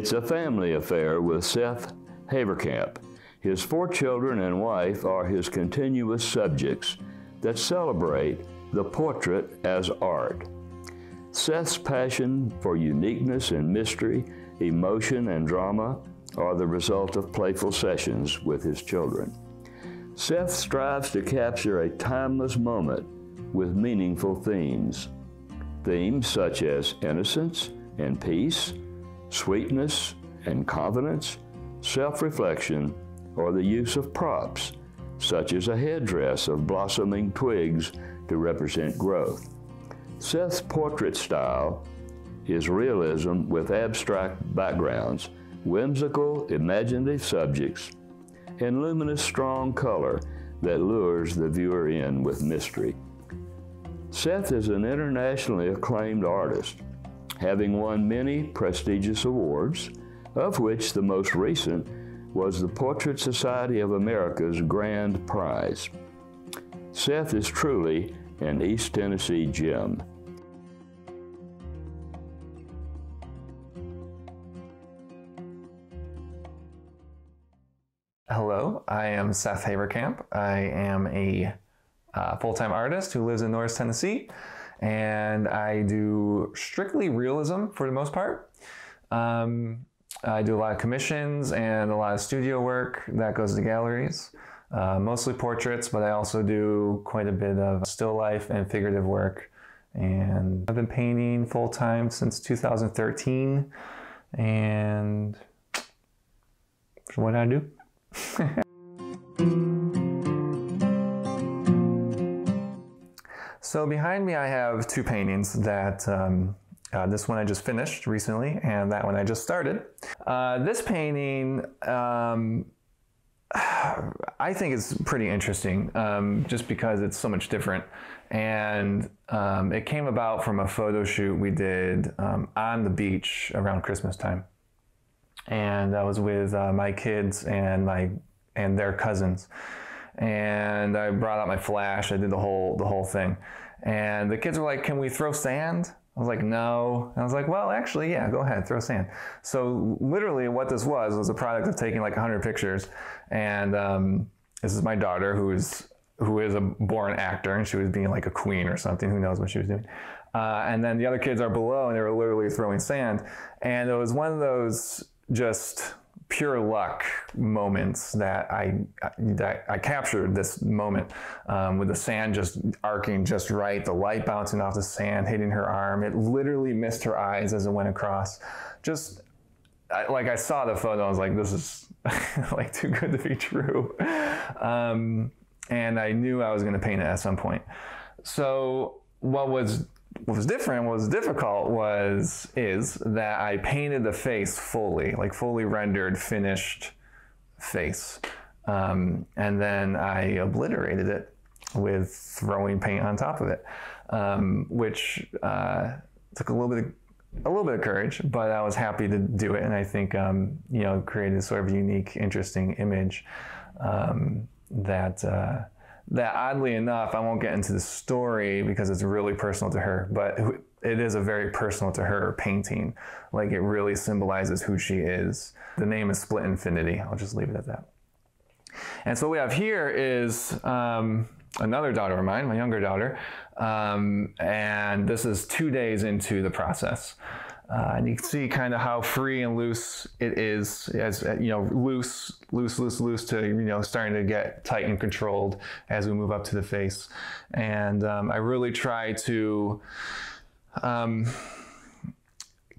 It's a family affair with Seth Haverkamp. His four children and wife are his continuous subjects that celebrate the portrait as art. Seth's passion for uniqueness and mystery, emotion and drama are the result of playful sessions with his children. Seth strives to capture a timeless moment with meaningful themes. Themes such as innocence and peace, sweetness and confidence, self reflection, or the use of props, such as a headdress of blossoming twigs to represent growth. Seth's portrait style is realism with abstract backgrounds, whimsical, imaginative subjects, and luminous, strong color that lures the viewer in with mystery. Seth is an internationally acclaimed artist, having won many prestigious awards, of which the most recent was the Portrait Society of America's Grand Prize. Seth is truly an East Tennessee gem. Hello, I am Seth Haverkamp. I am a uh, full-time artist who lives in Norris, Tennessee, and I do strictly realism for the most part. Um, I do a lot of commissions and a lot of studio work that goes to galleries, uh, mostly portraits, but I also do quite a bit of still life and figurative work. And I've been painting full time since 2013, and what I do. so behind me I have two paintings that um, uh, this one I just finished recently and that one I just started. Uh, this painting um, I think it's pretty interesting um, just because it's so much different. And um, it came about from a photo shoot we did um, on the beach around Christmas time. And I was with uh, my kids and my and their cousins. And I brought out my flash. I did the whole the whole thing. And the kids were like, "Can we throw sand?" I was like, "No." And I was like, "Well, actually, yeah, go ahead, throw sand." So literally, what this was was a product of taking like 100 pictures. And um, this is my daughter, who is who is a born actor, and she was being like a queen or something. Who knows what she was doing? Uh, and then the other kids are below, and they were literally throwing sand. And it was one of those just pure luck moments that I that I captured this moment um, with the sand just arcing just right, the light bouncing off the sand, hitting her arm. It literally missed her eyes as it went across. Just I, like I saw the photo, I was like, this is like too good to be true. Um, and I knew I was going to paint it at some point. So what was what was different, what was difficult was is that I painted the face fully, like fully rendered, finished face, um, and then I obliterated it with throwing paint on top of it, um, which uh, took a little bit of a little bit of courage, but I was happy to do it, and I think um, you know created sort of unique, interesting image um, that. Uh, that oddly enough, I won't get into the story because it's really personal to her, but it is a very personal to her painting. Like it really symbolizes who she is. The name is Split Infinity. I'll just leave it at that. And so what we have here is um, another daughter of mine, my younger daughter, um, and this is two days into the process. Uh, and you can see kind of how free and loose it is, as you know, loose, loose, loose, loose to you know starting to get tight and controlled as we move up to the face. And um, I really try to um,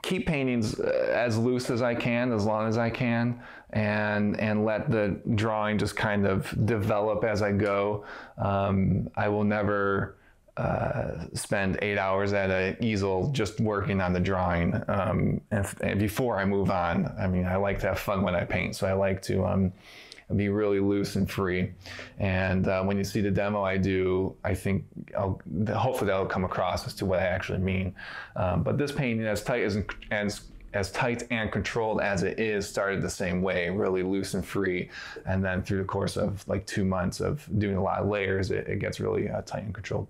keep paintings uh, as loose as I can, as long as I can, and and let the drawing just kind of develop as I go. Um, I will never uh, spend eight hours at an easel just working on the drawing. Um, and, and, before I move on, I mean, I like to have fun when I paint, so I like to um, be really loose and free. And uh, when you see the demo I do, I think I'll, hopefully that'll come across as to what I actually mean. Um, but this painting, as tight as, as as tight and controlled as it is started the same way, really loose and free. And then through the course of like two months of doing a lot of layers, it, it gets really uh, tight and controlled.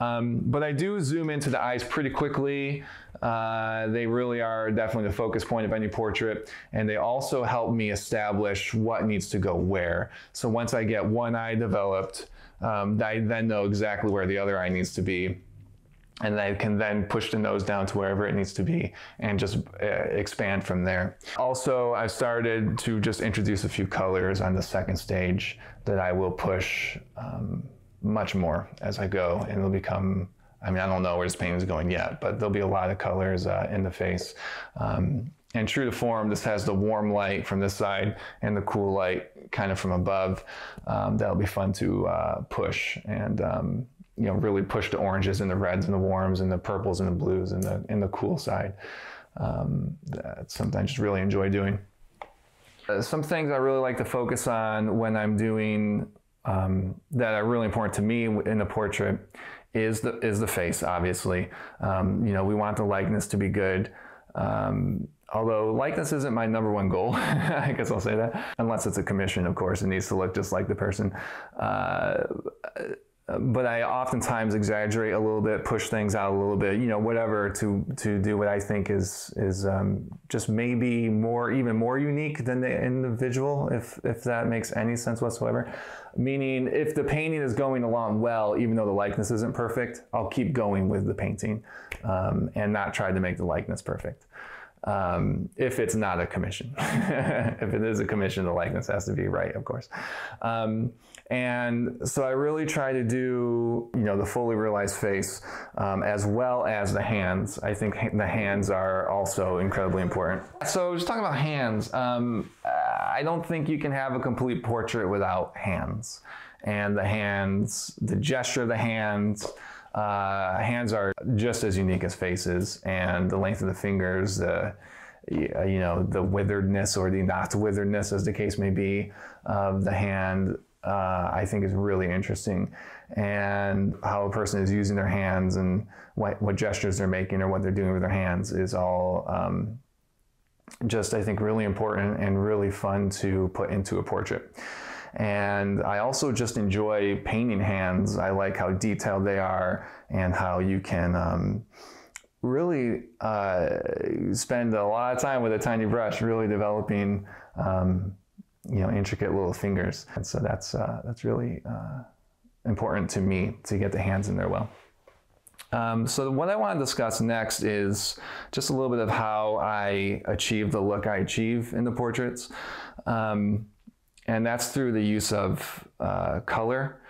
Um, but I do zoom into the eyes pretty quickly. Uh, they really are definitely the focus point of any portrait. And they also help me establish what needs to go where. So once I get one eye developed, um, I then know exactly where the other eye needs to be and I can then push the nose down to wherever it needs to be and just uh, expand from there. Also, I started to just introduce a few colors on the second stage that I will push um, much more as I go, and it'll become. I mean, I don't know where this painting is going yet, but there'll be a lot of colors uh, in the face. Um, and true to form, this has the warm light from this side and the cool light kind of from above. Um, that'll be fun to uh, push and um, you know really push the oranges and the reds and the warms and the purples and the blues and the in the cool side. Um, that's something I just really enjoy doing. Uh, some things I really like to focus on when I'm doing um, that are really important to me in a portrait is the is the face. Obviously, um, you know we want the likeness to be good. Um, although likeness isn't my number one goal, I guess I'll say that. Unless it's a commission, of course, it needs to look just like the person. Uh, but I oftentimes exaggerate a little bit, push things out a little bit, you know, whatever to to do what I think is is um, just maybe more even more unique than the individual, if if that makes any sense whatsoever. Meaning, if the painting is going along well, even though the likeness isn't perfect, I'll keep going with the painting um, and not try to make the likeness perfect. Um, if it's not a commission. if it is a commission, the likeness has to be right, of course. Um, and so I really try to do, you know, the fully realized face um, as well as the hands. I think the hands are also incredibly important. So just talking about hands, um, I don't think you can have a complete portrait without hands. And the hands, the gesture of the hands, uh, hands are just as unique as faces, and the length of the fingers, the you know the witheredness or the not witheredness, as the case may be, of the hand uh, I think is really interesting, and how a person is using their hands and what, what gestures they're making or what they're doing with their hands is all um, just I think really important and really fun to put into a portrait. And I also just enjoy painting hands. I like how detailed they are and how you can. Um, really uh, spend a lot of time with a tiny brush, really developing um, you know intricate little fingers. And so that's uh, that's really uh, important to me to get the hands in there well. Um, so what I want to discuss next is just a little bit of how I achieve the look I achieve in the portraits. Um, and that's through the use of uh, color.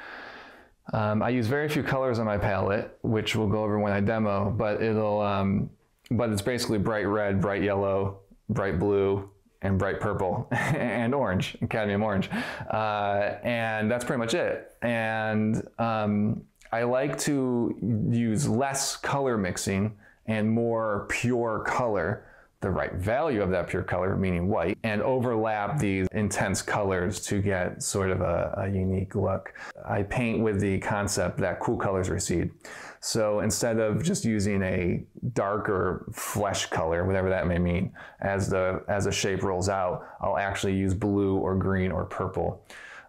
Um, I use very few colors on my palette, which we'll go over when I demo, but it'll, um, but it's basically bright red, bright yellow, bright blue, and bright purple and orange, cadmium orange. Uh, and that's pretty much it. And um, I like to use less color mixing and more pure color the right value of that pure color, meaning white, and overlap these intense colors to get sort of a, a, unique look. I paint with the concept that cool colors recede. So instead of just using a darker flesh color, whatever that may mean, as the as a shape rolls out, I'll actually use blue or green or purple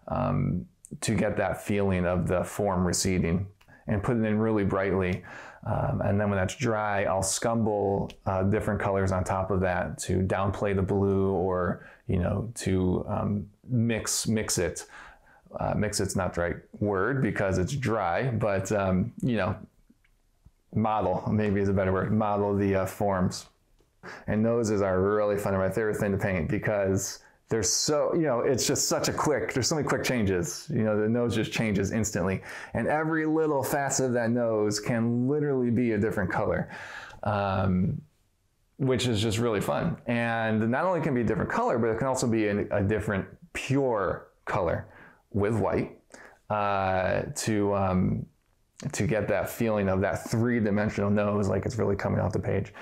um, to get that feeling of the form receding and put it in really brightly. Um, and then when that's dry, I'll scumble uh, different colors on top of that to downplay the blue or, you know, to um, mix, mix it. Uh, mix it's not the right word because it's dry, but, um, you know, model maybe is a better word, model the uh, forms. And noses are really fun. and My favorite thing to paint because there's so you know it's just such a quick there's so many quick changes. You know the nose just changes instantly. And every little facet of that nose can literally be a different color um, which is just really fun. And not only can be a different color but it can also be a, a different pure color with white uh, to um, to get that feeling of that three-dimensional nose like it's really coming off the page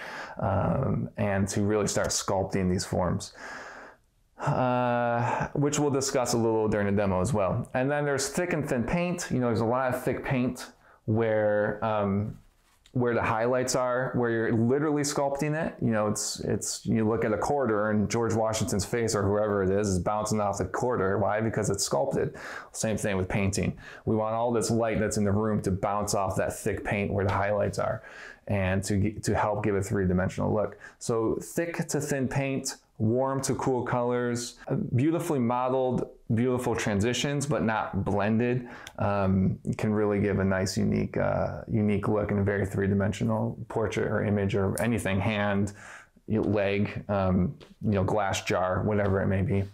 um, and to really start sculpting these forms uh, which we'll discuss a little during the demo as well. And then there's thick and thin paint. You know, there's a lot of thick paint where um, where the highlights are, where you're literally sculpting it. You know, it's it's you look at a quarter and George Washington's face or whoever it is is bouncing off the quarter. Why? Because it's sculpted. Same thing with painting. We want all this light that's in the room to bounce off that thick paint where the highlights are, and to to help give a three dimensional look. So thick to thin paint warm to cool colors, beautifully modeled, beautiful transitions, but not blended. Um, can really give a nice, unique, uh, unique look in a very three-dimensional portrait or image or anything, hand, leg, um, you know, glass jar, whatever it may be.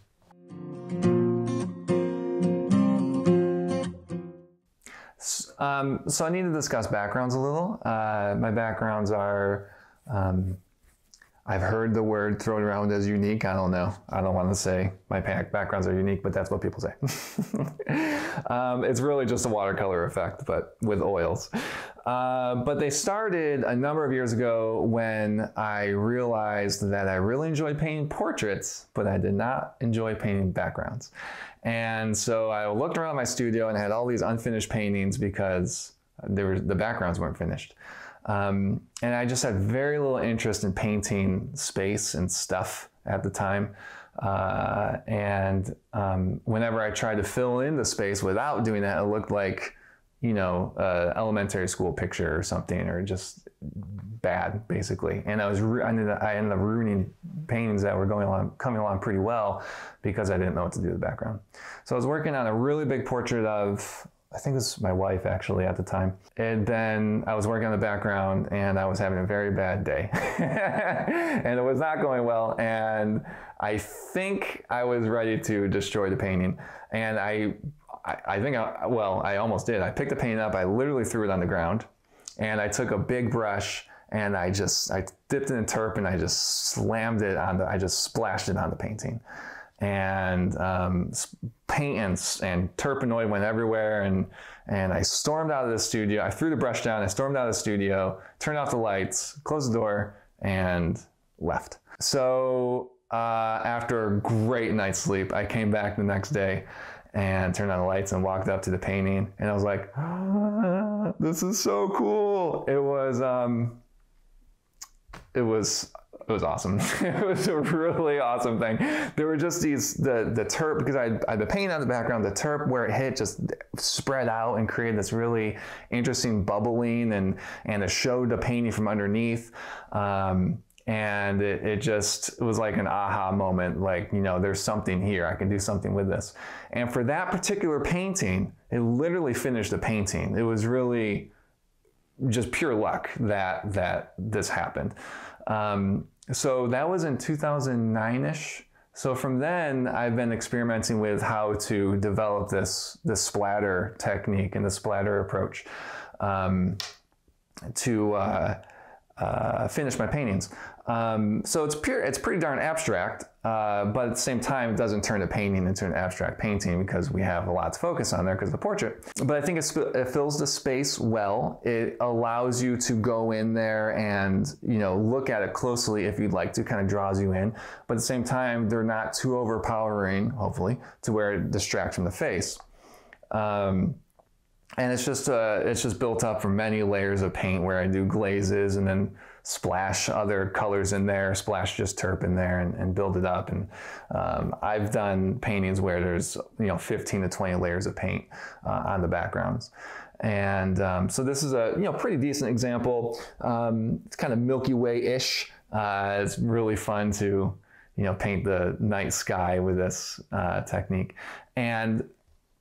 Um, so I need to discuss backgrounds a little. Uh, my backgrounds are um, I've heard the word thrown around as unique. I don't know. I don't want to say my backgrounds are unique, but that's what people say. um, it's really just a watercolor effect, but with oils. Uh, but they started a number of years ago when I realized that I really enjoyed painting portraits, but I did not enjoy painting backgrounds. And so I looked around my studio and had all these unfinished paintings because were, the backgrounds weren't finished. Um, and I just had very little interest in painting space and stuff at the time. Uh, and um, whenever I tried to fill in the space without doing that, it looked like, you know, uh, elementary school picture or something, or just bad, basically. And I was I ended, up, I ended up ruining paintings that were going along, coming along pretty well because I didn't know what to do with the background. So I was working on a really big portrait of I think it was my wife actually at the time. And then I was working on the background and I was having a very bad day. and it was not going well. And I think I was ready to destroy the painting. And I, I, I think, I, well, I almost did. I picked the painting up, I literally threw it on the ground. And I took a big brush and I just, I dipped it in turp and I just slammed it on the, I just splashed it on the painting and um, paint and, and Turpenoid went everywhere. And, and I stormed out of the studio. I threw the brush down. I stormed out of the studio, turned off the lights, closed the door, and left. So uh, after a great night's sleep, I came back the next day and turned on the lights and walked up to the painting. And I was like, ah, this is so cool. It was, um, it was it was awesome. it was a really awesome thing. There were just these the the turp because I I had the paint on the background. The turp where it hit just spread out and created this really interesting bubbling and and it showed the painting from underneath. Um, and it, it just it was like an aha moment like you know there's something here i can do something with this and for that particular painting it literally finished the painting it was really just pure luck that that this happened um, so that was in 2009ish. So from then, I've been experimenting with how to develop this this splatter technique and the splatter approach um, to uh, uh, finish my paintings. Um, so it's pure, it's pretty darn abstract, uh, but at the same time, it doesn't turn a painting into an abstract painting because we have a lot to focus on there because of the portrait. But I think it fills the space well. It allows you to go in there and you know look at it closely if you'd like to, kind of draws you in. But at the same time, they're not too overpowering, hopefully, to where it distracts from the face. Um, and it's just uh, it's just built up from many layers of paint where I do glazes and then splash other colors in there, splash just turp in there, and, and build it up. And um, I've done paintings where there's you know 15 to 20 layers of paint uh, on the backgrounds. And um, so this is a you know pretty decent example. Um, it's kind of Milky Way-ish. Uh, it's really fun to you know paint the night sky with this uh, technique. And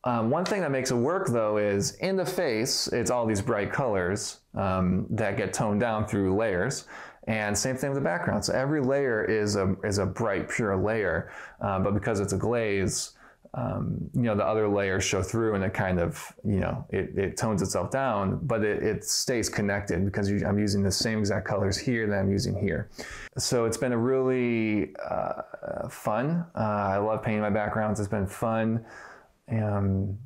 um, one thing that makes it work though is in the face, it's all these bright colors um, that get toned down through layers. And same thing with the background. So every layer is a, is a bright, pure layer, uh, but because it's a glaze, um, you know, the other layers show through and it kind of, you know, it, it tones itself down, but it, it stays connected because you, I'm using the same exact colors here that I'm using here. So it's been a really uh, fun. Uh, I love painting my backgrounds. It's been fun um,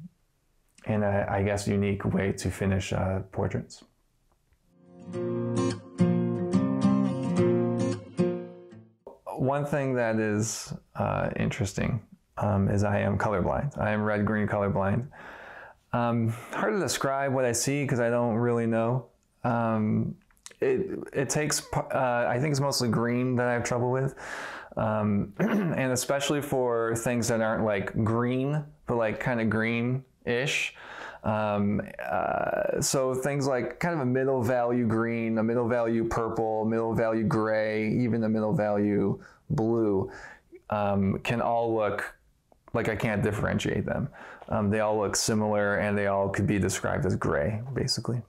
and a, I guess unique way to finish uh, portraits. One thing that is uh, interesting um, is I am colorblind. I am red green colorblind. Um, hard to describe what I see because I don't really know. Um, it it takes. Uh, I think it's mostly green that I have trouble with, um, and especially for things that aren't like green, but like kind of green-ish. Um, uh, so things like kind of a middle value green, a middle value purple, middle value gray, even a middle value blue um, can all look like I can't differentiate them. Um, they all look similar and they all could be described as gray, basically.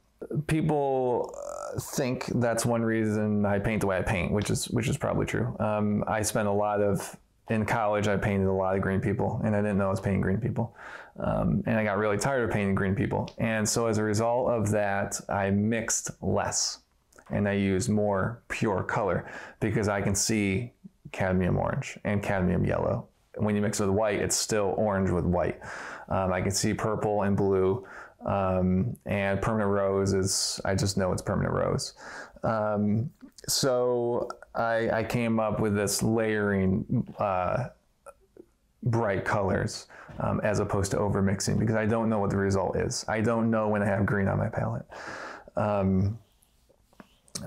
People uh, think that's one reason I paint the way I paint, which is which is probably true. Um, I spend a lot of in college. I painted a lot of green people, and I didn't know I was painting green people. Um, and I got really tired of painting green people, and so as a result of that, I mixed less, and I used more pure color because I can see cadmium orange and cadmium yellow. When you mix it with white, it's still orange with white. Um, I can see purple and blue. Um, and permanent rose is, I just know it's permanent rose. Um, so I, I, came up with this layering uh, bright colors um, as opposed to over mixing because I don't know what the result is. I don't know when I have green on my palette. Um,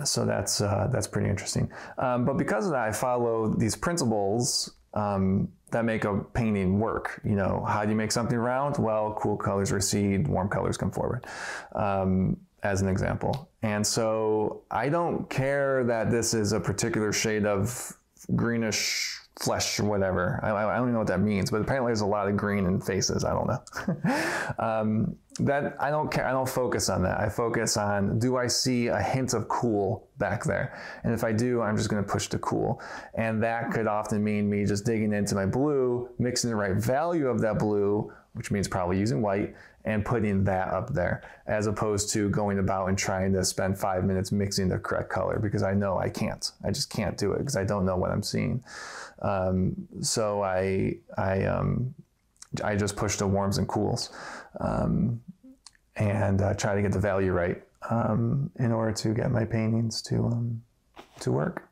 so that's uh, that's pretty interesting. Um, but because of that, I follow these principles um, that make a painting work. You know, how do you make something round? Well, cool colors recede, warm colors come forward, um, as an example. And so I don't care that this is a particular shade of greenish flesh or whatever. I, I, don't even know what that means, but apparently there's a lot of green in faces. I don't know. um, that I don't care. I don't focus on that. I focus on do I see a hint of cool back there? And if I do, I'm just going to push to cool. And that could often mean me just digging into my blue, mixing the right value of that blue, which means probably using white, and putting that up there, as opposed to going about and trying to spend five minutes mixing the correct color because I know I can't. I just can't do it because I don't know what I'm seeing. Um, so I I um, I just push the warms and cools, um, and uh, try to get the value right um, in order to get my paintings to um, to work.